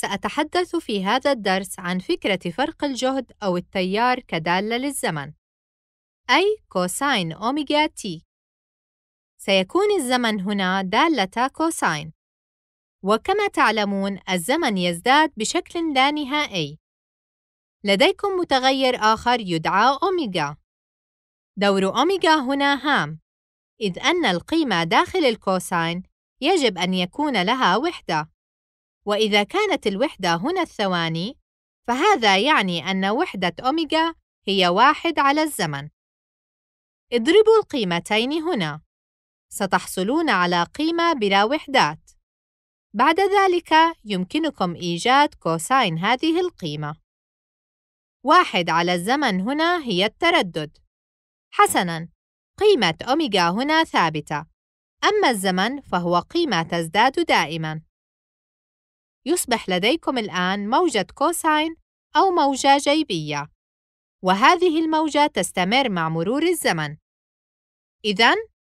سأتحدث في هذا الدرس عن فكرة فرق الجهد أو التيار كدالة للزمن، أي cosine omega t. سيكون الزمن هنا دالة cosine. وكما تعلمون الزمن يزداد بشكل لا نهائي. لديكم متغير آخر يدعى أوميغا. دور أوميغا هنا هام، إذ أن القيمة داخل ال cosine يجب أن يكون لها وحدة. وإذا كانت الوحدة هنا الثواني، فهذا يعني أن وحدة أوميغا هي واحد على الزمن. اضربوا القيمتين هنا. ستحصلون على قيمة بلا وحدات. بعد ذلك يمكنكم إيجاد كوساين هذه القيمة. واحد على الزمن هنا هي التردد. حسناً، قيمة أوميغا هنا ثابتة، أما الزمن فهو قيمة تزداد دائماً. يصبح لديكم الآن موجة cosine أو موجة جيبية، وهذه الموجة تستمر مع مرور الزمن. إذن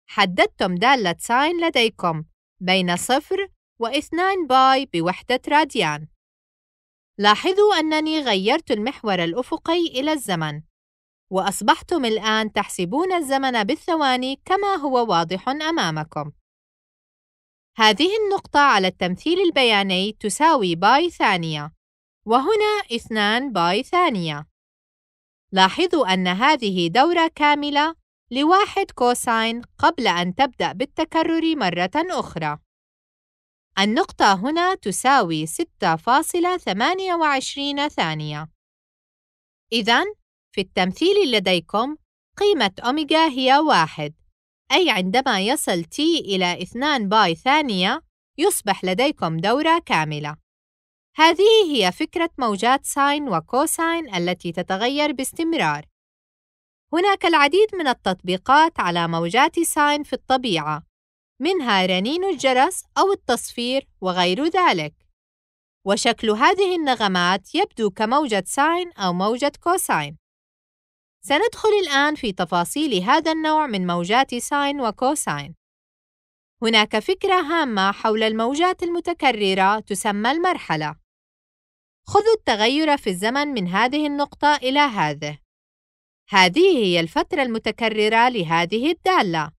حددتم دالة sine لديكم بين صفر واثنان pi بوحدة راديان. لاحظوا أنني غيرت المحور الأفقي إلى الزمن، وأصبحتم الآن تحسبون الزمن بالثواني كما هو واضح أمامكم. هذه النقطة على التمثيل البياني تساوي pi ثانية، وهنا 2 pi ثانية. لاحظوا أن هذه دورة كاملة لواحد cosine قبل أن تبدأ بالتكرر مرة أخرى. النقطة هنا تساوي 6.28 ثانية. إذن، في التمثيل لديكم قيمة أوميغا هي واحد أي عندما يصل t إلى 2 pi ثانية يصبح لديكم دورة كاملة. هذه هي فكرة موجات sine و cosine التي تتغير باستمرار. هناك العديد من التطبيقات على موجات sine في الطبيعة، منها رنين الجرس أو التصفير وغير ذلك. وشكل هذه النغمات يبدو كموجة sine أو موجة cosine. سندخل الآن في تفاصيل هذا النوع من موجات sine و cosine. هناك فكرة هامة حول الموجات المتكررة تسمى المرحلة. خذوا التغير في الزمن من هذه النقطة إلى هذه. هذه هي الفترة المتكررة لهذه الدالة.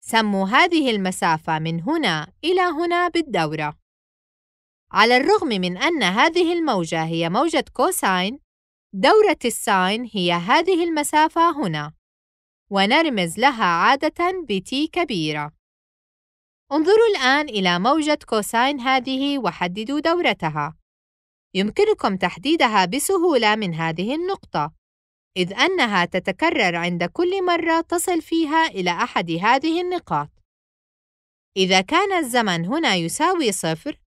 سموا هذه المسافة من هنا إلى هنا بالدورة. على الرغم من أن هذه الموجة هي موجة cosine، دورة ال sine هي هذه المسافة هنا، ونرمز لها عادة ب T كبيرة. انظروا الآن إلى موجة cosine هذه وحددوا دورتها. يمكنكم تحديدها بسهولة من هذه النقطة، إذ أنها تتكرر عند كل مرة تصل فيها إلى أحد هذه النقاط. إذا كان الزمن هنا يساوي صفر،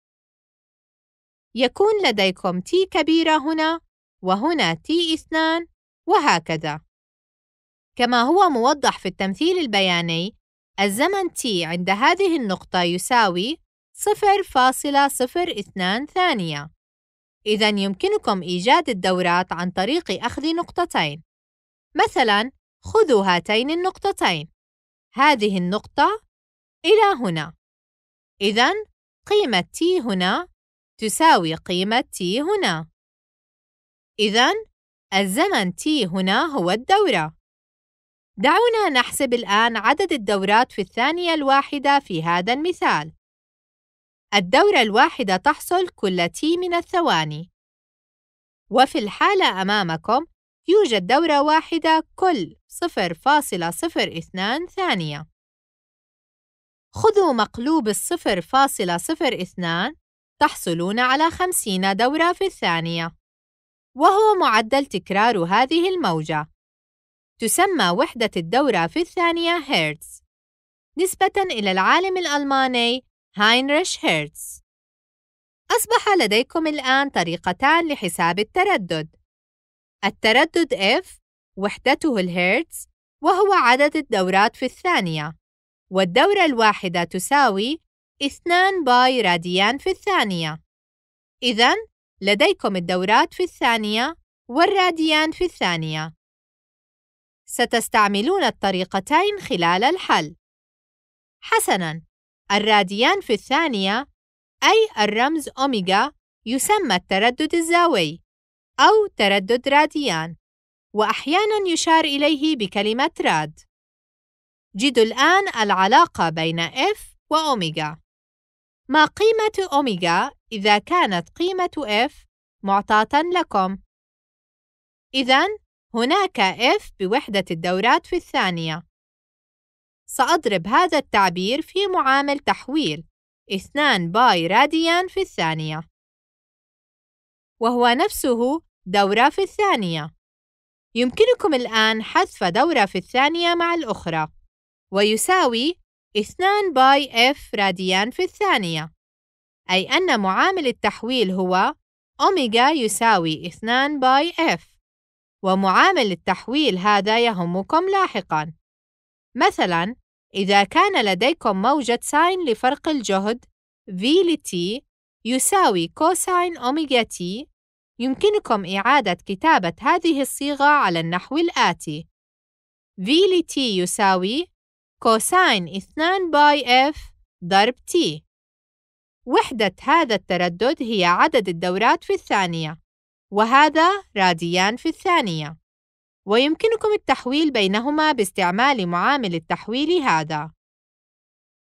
يكون لديكم t كبيرة هنا وهنا T2 وهكذا. كما هو موضح في التمثيل البياني، الزمن T عند هذه النقطة يساوي 0.02 ثانية. إذا يمكنكم إيجاد الدورات عن طريق أخذ نقطتين. مثلاً، خذوا هاتين النقطتين. هذه النقطة إلى هنا. إذا قيمة T هنا تساوي قيمة T هنا. إذا الزمن t هنا هو الدورة. دعونا نحسب الآن عدد الدورات في الثانية الواحدة في هذا المثال. الدورة الواحدة تحصل كل t من الثواني. وفي الحالة أمامكم يوجد دورة واحدة كل 0.02 ثانية. خذوا مقلوب الصفر فاصلة صفر اثنان تحصلون على خمسين دورة في الثانية. وهو معدل تكرار هذه الموجة. تسمى وحدة الدورة في الثانية هرتز نسبة إلى العالم الألماني هاينريش هرتز. أصبح لديكم الآن طريقتان لحساب التردد. التردد F وحدته الهرتز وهو عدد الدورات في الثانية والدورة الواحدة تساوي 2 باي راديان في الثانية. إذن لديكم الدورات في الثانية والراديان في الثانية. ستستعملون الطريقتين خلال الحل. حسناً، الراديان في الثانية أي الرمز أوميغا يسمى التردد الزاوي أو تردد راديان وأحياناً يشار إليه بكلمة راد جدوا الآن العلاقة بين F وأوميغا ما قيمة أوميغا إذا كانت قيمة F معطاة لكم؟ إذن هناك F بوحدة الدورات في الثانية. سأضرب هذا التعبير في معامل تحويل 2 pi راديان في الثانية. وهو نفسه دورة في الثانية. يمكنكم الآن حذف دورة في الثانية مع الأخرى ويساوي 2 pi F راديان في الثانية. أي أن معامل التحويل هو أوميغا يساوي 2 pi F ومعامل التحويل هذا يهمكم لاحقاً. مثلاً إذا كان لديكم موجة sine لفرق الجهد V ل T يساوي cosine أوميغا T يمكنكم إعادة كتابة هذه الصيغة على النحو الآتي. V ل T يساوي cosine 2 pi F ضرب T. وحدة هذا التردد هي عدد الدورات في الثانية وهذا راديان في الثانية. ويمكنكم التحويل بينهما باستعمال معامل التحويل هذا.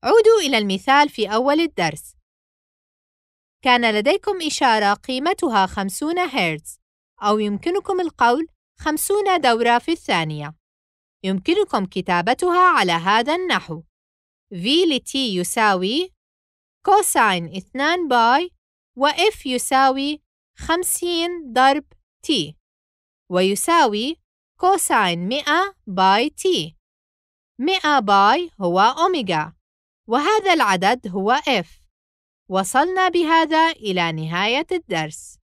عودوا إلى المثال في أول الدرس. كان لديكم إشارة قيمتها 50 هرتز أو يمكنكم القول 50 دورة في الثانية. يمكنكم كتابتها على هذا النحو. V ل T يساوي cosine 2 pi و F يساوي 50 ضرب T ويساوي cosine 100 pi T. 100 pi هو أوميغا وهذا العدد هو F. وصلنا بهذا إلى نهاية الدرس.